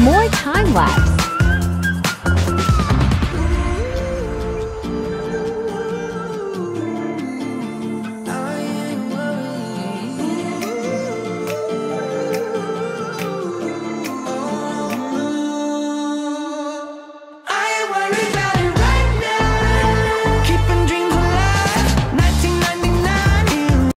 more time lapse.